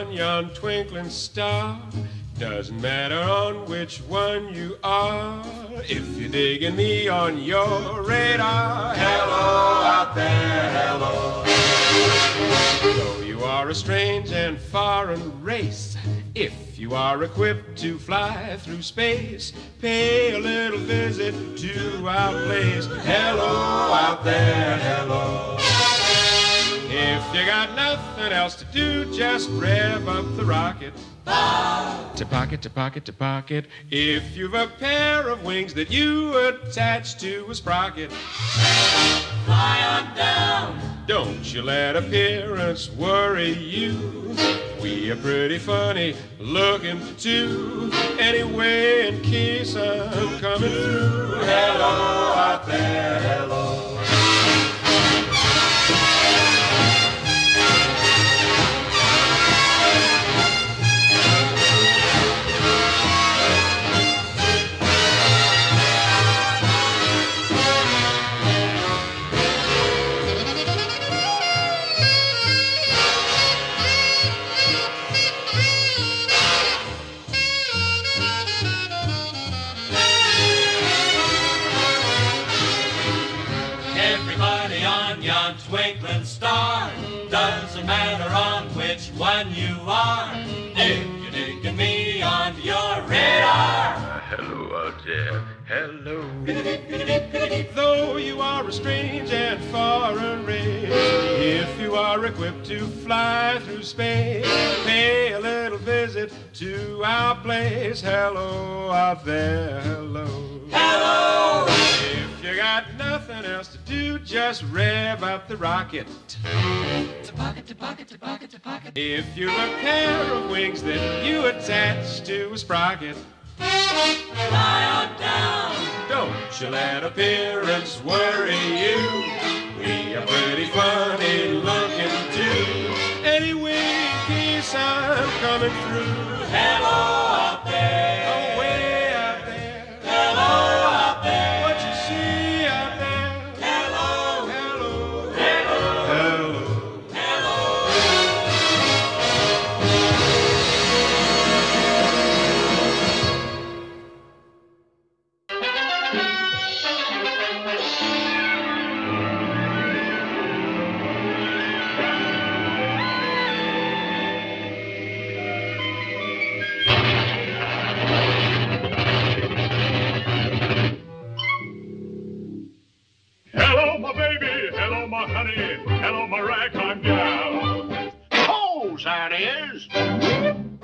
on yon twinkling star. Doesn't matter on which one you are. If you're digging me on your radar, hello out there, hello. Though you are a strange and foreign race, if you are equipped to fly through space, pay a little visit to our place. Hello out there, hello. If you got else to do, just rev up the rocket. To pocket, to pocket, to pocket. If you've a pair of wings that you attach to a sprocket, Fly on down. don't you let appearance worry you. We are pretty funny looking too. Anyway, in case I'm coming through. On twinkling star. Doesn't matter on which one you are. If you're digging me on your radar. Hello out there. Hello. Though you are a strange and foreign race, if you are equipped to fly through space, pay a little visit to our place. Hello out there. Hello. Hello. If you got nothing else to do, just rev up the rocket. To pocket, to pocket, to pocket, to pocket. If you're a pair of wings that you attach to a sprocket, Fly on down. Don't you let appearance worry you. We are pretty funny looking too. Anyway, case I'm coming through. Hello Honey. Hello, my ragtime gal. Oh, that is.